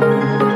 Música